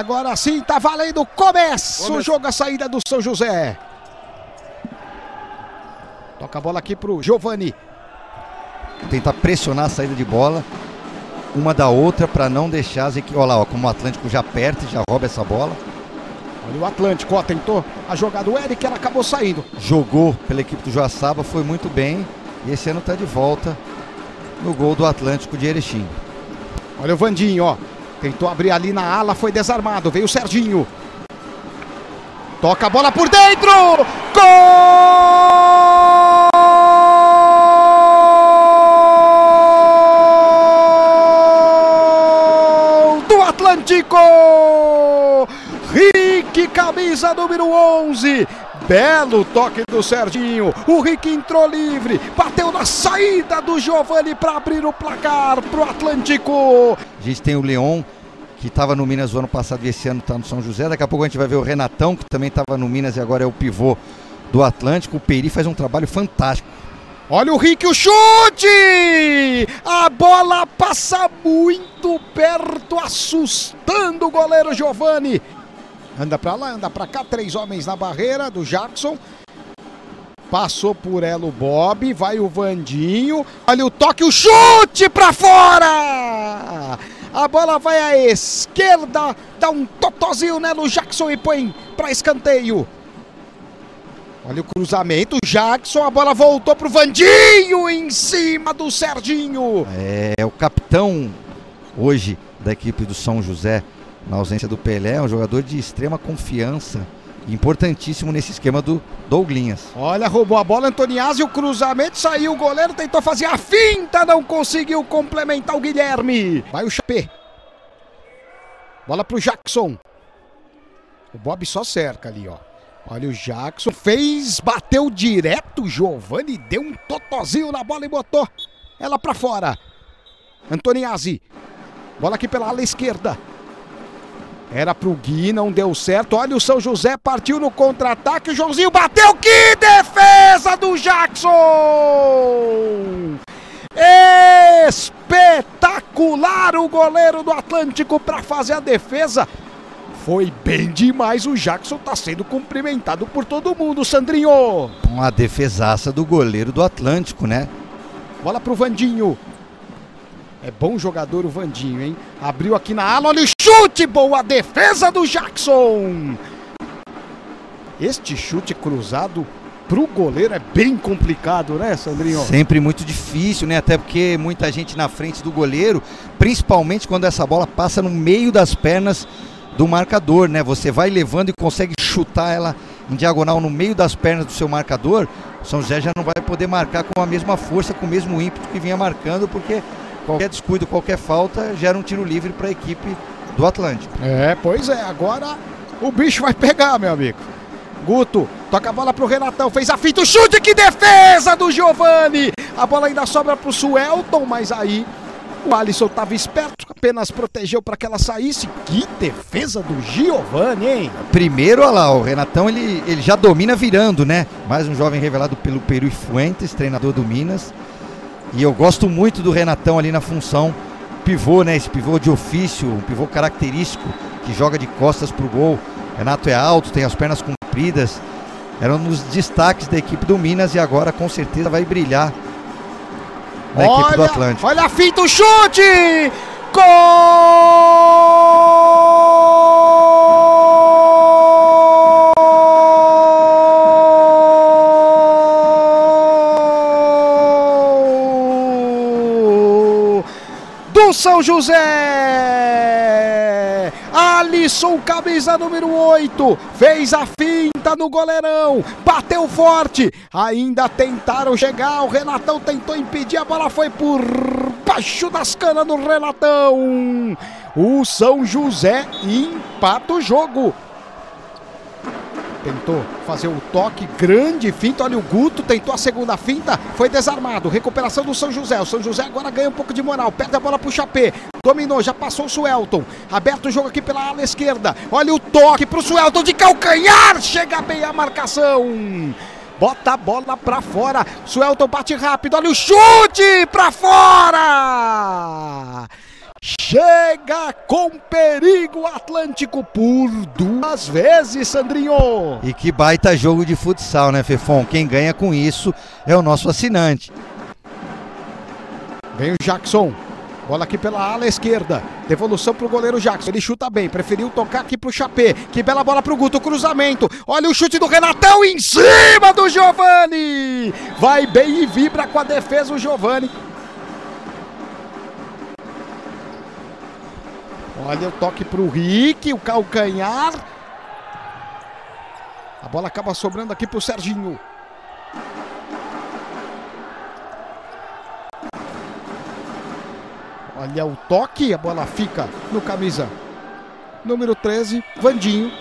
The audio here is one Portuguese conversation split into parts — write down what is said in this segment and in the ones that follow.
Agora sim, tá valendo. Começa o jogo, a saída do São José. Toca a bola aqui pro Giovani. Tentar pressionar a saída de bola. Uma da outra para não deixar as equipes. Olha lá, ó, como o Atlântico já aperta e já rouba essa bola. Olha o Atlântico, ó, tentou a jogada do Eric, ela acabou saindo. Jogou pela equipe do Joaçaba, foi muito bem. E esse ano tá de volta no gol do Atlântico de Erechim. Olha o Vandinho, ó. Tentou abrir ali na ala, foi desarmado. Veio o Serginho. Toca a bola por dentro! Gol do Atlântico! Rick, camisa número 11. Belo toque do Serginho. O Rick entrou livre. Bateu na saída do Giovani para abrir o placar pro Atlântico. A gente tem o Leon, que estava no Minas o ano passado e esse ano está no São José. Daqui a pouco a gente vai ver o Renatão, que também estava no Minas e agora é o pivô do Atlântico. O Peri faz um trabalho fantástico. Olha o Rick, o chute! A bola passa muito perto, assustando o goleiro Giovani. Anda pra lá, anda pra cá, três homens na barreira do Jackson. Passou por ela o Bob, vai o Vandinho. Olha o toque, o chute pra fora! A bola vai à esquerda, dá um totozinho nela Jackson e põe pra escanteio. Olha o cruzamento, Jackson, a bola voltou pro Vandinho em cima do Serginho. É o capitão hoje da equipe do São José, na ausência do Pelé, é um jogador de extrema confiança, importantíssimo nesse esquema do Douglinhas. Olha, roubou a bola, Antoniazzi, o cruzamento, saiu o goleiro, tentou fazer a finta, não conseguiu complementar o Guilherme. Vai o Chapé. Bola pro Jackson. O Bob só cerca ali, ó. Olha o Jackson, fez, bateu direto, Giovani deu um totozinho na bola e botou ela pra fora. Antoniazzi, bola aqui pela ala esquerda. Era pro Gui, não deu certo. Olha o São José, partiu no contra-ataque. O Joãozinho bateu. Que defesa do Jackson! Espetacular o goleiro do Atlântico para fazer a defesa. Foi bem demais. O Jackson tá sendo cumprimentado por todo mundo, Sandrinho. Uma defesaça do goleiro do Atlântico, né? Bola pro Vandinho. É bom jogador o Vandinho, hein? Abriu aqui na ala, olha o chute! Boa defesa do Jackson! Este chute cruzado pro goleiro é bem complicado, né, Sandrinho? Sempre muito difícil, né? Até porque muita gente na frente do goleiro, principalmente quando essa bola passa no meio das pernas do marcador, né? Você vai levando e consegue chutar ela em diagonal no meio das pernas do seu marcador. São José já não vai poder marcar com a mesma força, com o mesmo ímpeto que vinha marcando, porque qualquer descuido, qualquer falta gera um tiro livre para a equipe do Atlântico. É, pois é, agora o bicho vai pegar, meu amigo. Guto, toca a bola pro Renatão, fez a fita, o chute, que defesa do Giovani! A bola ainda sobra pro Suelton, mas aí o Alisson estava esperto, apenas protegeu para que ela saísse. Que defesa do Giovani, hein? Primeiro, olha lá, o Renatão ele, ele já domina virando, né? Mais um jovem revelado pelo Peru Fuentes, treinador do Minas. E eu gosto muito do Renatão ali na função pivô, né? Esse pivô de ofício, um pivô característico que joga de costas pro gol. Renato é alto, tem as pernas compridas. Era um dos destaques da equipe do Minas e agora com certeza vai brilhar na olha, equipe do Atlântico. Olha a fita, o chute! Gol! São José! Alisson, camisa número 8, fez a finta no goleirão, bateu forte, ainda tentaram chegar, o Renatão tentou impedir, a bola foi por baixo das canas do Renatão. O São José empata o jogo. Tentou fazer o toque, grande finta. Olha o Guto, tentou a segunda finta, foi desarmado. Recuperação do São José. O São José agora ganha um pouco de moral. Perde a bola pro Chapé. Dominou, já passou o Suelton. Aberto o jogo aqui pela ala esquerda. Olha o toque pro Suelton de calcanhar. Chega bem a marcação. Bota a bola pra fora. Suelton bate rápido. Olha o chute pra fora. Chega com perigo Atlântico por duas vezes, Sandrinho. E que baita jogo de futsal, né, Fefon? Quem ganha com isso é o nosso assinante. Vem o Jackson. Bola aqui pela ala esquerda. Devolução pro goleiro Jackson. Ele chuta bem. Preferiu tocar aqui pro Chapé. Que bela bola pro Guto. Cruzamento. Olha o chute do Renatão em cima do Giovani. Vai bem e vibra com a defesa o Giovani. Olha o toque pro Rick. O calcanhar. A bola acaba sobrando aqui pro Serginho. Olha o toque, a bola fica no camisa número 13, Vandinho.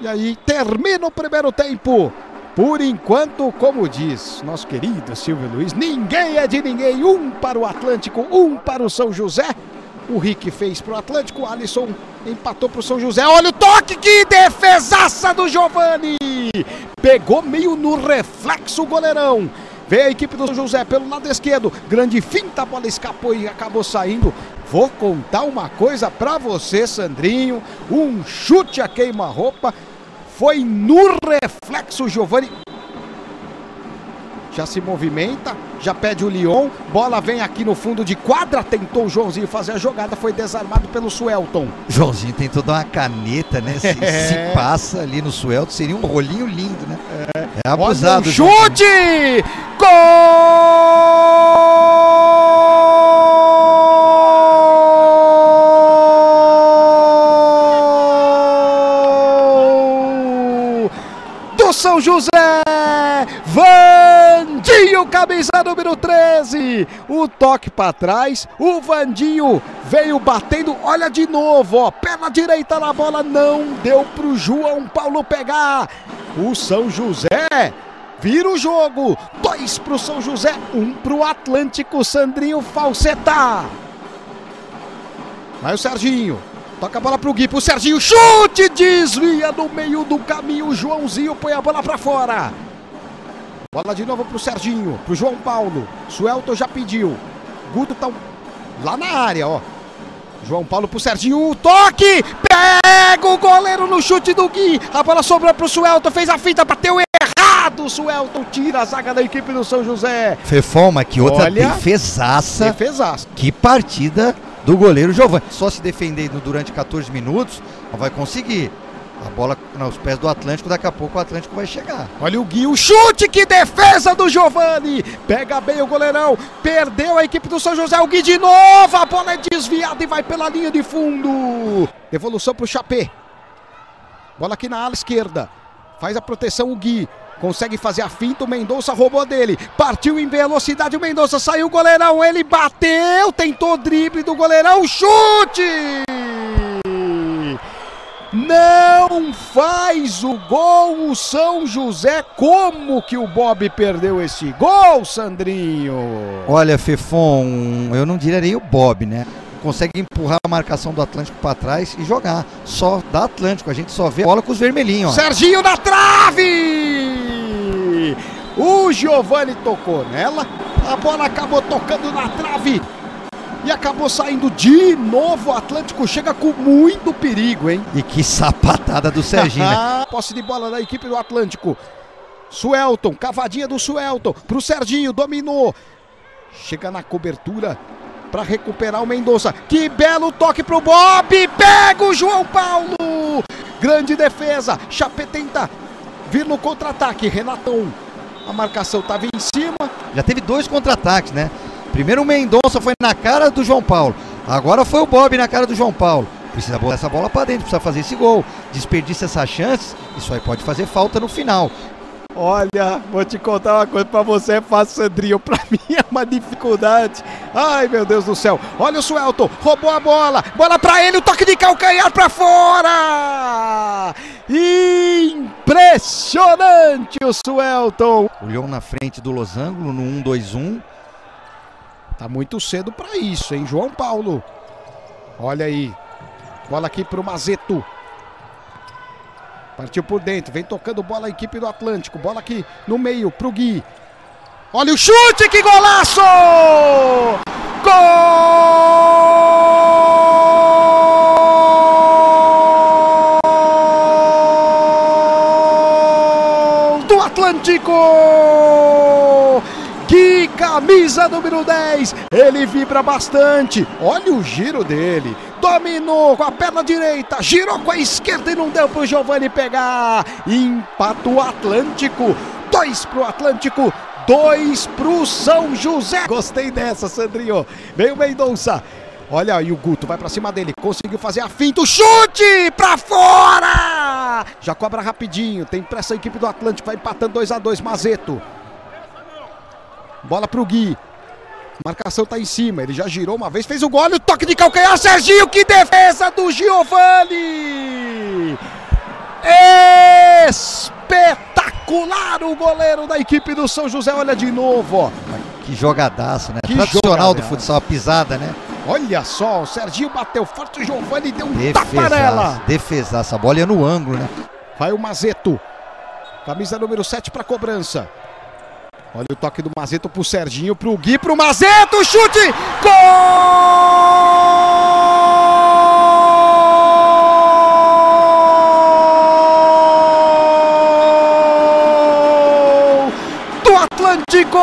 E aí termina o primeiro tempo. Por enquanto, como diz nosso querido Silvio Luiz, ninguém é de ninguém. Um para o Atlântico, um para o São José. O Rick fez para o Atlântico, o Alisson empatou para o São José. Olha o toque, que defesaça do Giovani! Pegou meio no reflexo o goleirão. Vem a equipe do São José pelo lado esquerdo. Grande finta, a bola escapou e acabou saindo. Vou contar uma coisa para você, Sandrinho. Um chute a queima-roupa. Foi no reflexo, Giovani. Já se movimenta, já pede o Lyon. Bola vem aqui no fundo de quadra. Tentou o Joãozinho fazer a jogada, foi desarmado pelo Suelton. Joãozinho tentou dar uma caneta, né? Se, É. se passa ali no Suelto, seria um rolinho lindo, né? É, Olha abusado. Joãozinho. chute! Gol! Do São José! Camisa número 13. O toque para trás. O Vandinho veio batendo. Olha de novo, ó. Perna direita na bola. Não deu pro João Paulo pegar. O São José vira o jogo. Dois pro São José, um pro Atlântico. Sandrinho falsetar. Vai o Serginho. Toca a bola pro Gui, pro Serginho. Chute! Desvia no meio do caminho. O Joãozinho põe a bola pra fora. Bola de novo pro Serginho, pro João Paulo. Suelton já pediu. Guto tá lá na área, ó. João Paulo pro Serginho, o toque! Pega o goleiro no chute do Gui. A bola sobrou pro Suelton, fez a finta, bateu errado. Suelton tira a zaga da equipe do São José. Fefão, mas que outra Olha. defesaça. Defesaço. Que partida do goleiro Giovanni. Só se defendendo durante 14 minutos, não vai conseguir. A bola nos pés do Atlântico, daqui a pouco o Atlântico vai chegar. Olha o Gui, o chute, que defesa do Giovani. Pega bem o goleirão, perdeu a equipe do São José. O Gui de novo, a bola é desviada e vai pela linha de fundo. Devolução pro Chapé. Bola aqui na ala esquerda. Faz a proteção o Gui. Consegue fazer a finta, o Mendonça roubou dele. Partiu em velocidade, o Mendonça saiu o goleirão. Ele bateu, tentou o drible do goleirão. Chute! Não faz o gol o São José. Como que o Bob perdeu esse gol, Sandrinho? Olha, Fefon, eu não diria nem o Bob, né? Consegue empurrar a marcação do Atlântico para trás e jogar. Só da Atlântico, a gente só vê a bola com os vermelhinhos. ó. Serginho na trave! O Giovani tocou nela. A bola acabou tocando na trave. E acabou saindo de novo. O Atlântico chega com muito perigo, hein? E que sapatada do Serginho, né? Posse de bola da equipe do Atlântico. Suelton, cavadinha do Suelton. Pro Serginho, dominou. Chega na cobertura para recuperar o Mendonça. Que belo toque pro Bob. Pega o João Paulo. Grande defesa. Chapé tenta vir no contra-ataque. Renatão. A marcação tava em cima. Já teve dois contra-ataques, né? Primeiro o Mendonça foi na cara do João Paulo. Agora foi o Bob na cara do João Paulo. Precisa botar essa bola para dentro, precisa fazer esse gol. Desperdiça essas chances, isso aí pode fazer falta no final. Olha, vou te contar uma coisa pra você, é fácil, Sandrinho. Pra mim é uma dificuldade. Ai, meu Deus do céu. Olha o Suelton, roubou a bola. Bola pra ele, o toque de calcanhar pra fora. Impressionante o Suelton. O Leão na frente do Losango no 1-2-1. Tá muito cedo pra isso, hein, João Paulo. Olha aí. Bola aqui pro Mazeto. Partiu por dentro, vem tocando bola a equipe do Atlântico. Bola aqui no meio pro Gui. Olha o chute, que golaço! Gol! Atlântico! Que camisa número 10! Ele vibra bastante. Olha o giro dele. Dominou com a perna direita, girou com a esquerda e não deu para o Giovani pegar. Empata o Atlântico. Dois para o Atlântico, dois para o São José. Gostei dessa, Sandrinho. Veio Mendonça. Olha aí o Guto, vai para cima dele, conseguiu fazer a finta, o chute para fora! Já cobra rapidinho, tem pressa a equipe do Atlântico, vai empatando 2 a 2 Mazeto. Bola pro Gui. Marcação tá em cima, ele já girou uma vez, fez o gol, o toque de calcanhar, Serginho, que defesa do Giovani! Espetacular o goleiro da equipe do São José, olha de novo, ó. Que jogadaço, né? Que Tradicional jogada. do futsal, a pisada, né? Olha só, o Serginho bateu forte, o Giovani deu um defesaço, taparela. Defesaço, a bola ia no ângulo, né? Vai o Mazeto. Camisa número 7 para cobrança. Olha o toque do Mazeto pro Serginho, pro Gui, pro Mazeto, chute! Gol! Atlântico!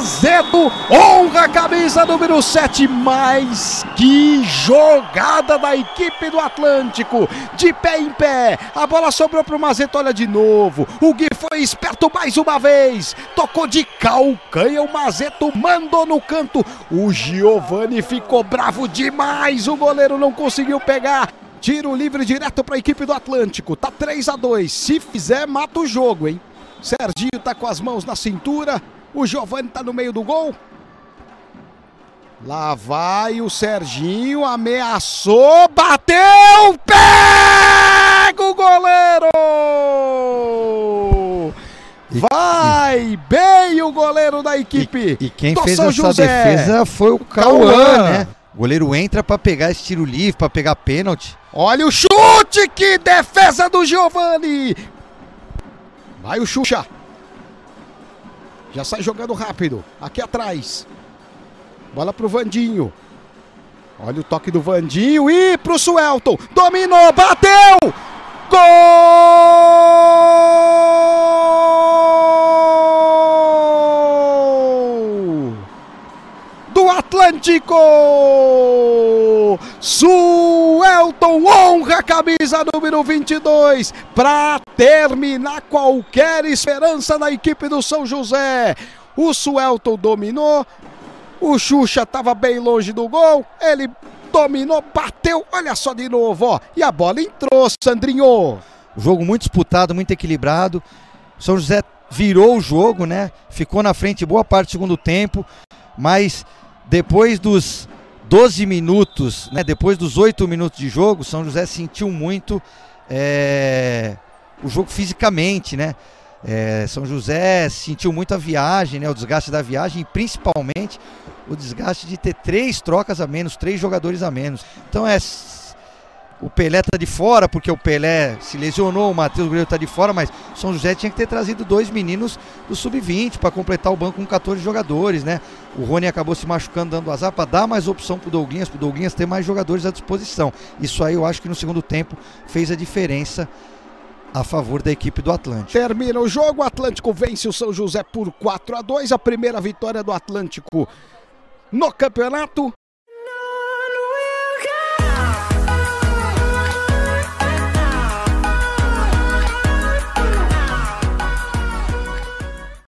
Mazeto honra a camisa número 7, mas que jogada da equipe do Atlântico, de pé em pé, a bola sobrou para o Mazeto, olha de novo, o Gui foi esperto mais uma vez, tocou de calcanha, o Mazeto mandou no canto, o Giovani ficou bravo demais, o goleiro não conseguiu pegar, Tiro livre direto para a equipe do Atlântico. Tá 3 a 2. Se fizer, mata o jogo, hein? Serginho tá com as mãos na cintura. O Giovani tá no meio do gol. Lá vai o Serginho, ameaçou, bateu, pega o goleiro! Vai bem o goleiro da equipe. E, e quem fez São essa José. defesa foi o Cauã, né? O goleiro entra para pegar esse tiro livre, para pegar pênalti. Olha o chute, que defesa do Giovani! Vai o Xuxa. Já sai jogando rápido. Aqui atrás. Bola pro Vandinho. Olha o toque do Vandinho e pro Suelton. Dominou, bateu! Gol! Do Atlântico! Suelton honra a camisa número 22 para terminar qualquer esperança na equipe do São José. O Suelton dominou, o Xuxa estava bem longe do gol, ele dominou, bateu, olha só de novo, ó, e a bola entrou, Sandrinho. Jogo muito disputado, muito equilibrado. São José virou o jogo, né? Ficou na frente boa parte do segundo tempo, mas depois dos 12 minutos, né, depois dos 8 minutos de jogo, São José sentiu muito é, o jogo fisicamente, né? É, São José sentiu muito a viagem, né, o desgaste da viagem, e principalmente o desgaste de ter três trocas a menos, três jogadores a menos. Então é o Pelé tá de fora, porque o Pelé se lesionou, o Matheus Grilo tá de fora, mas São José tinha que ter trazido dois meninos do sub-20 para completar o banco com 14 jogadores, né? O Rony acabou se machucando, dando azar para dar mais opção pro Douglas, pro Douglas ter mais jogadores à disposição. Isso aí eu acho que no segundo tempo fez a diferença a favor da equipe do Atlântico. Termina o jogo, o Atlântico vence o São José por 4 a 2, a primeira vitória do Atlântico no campeonato.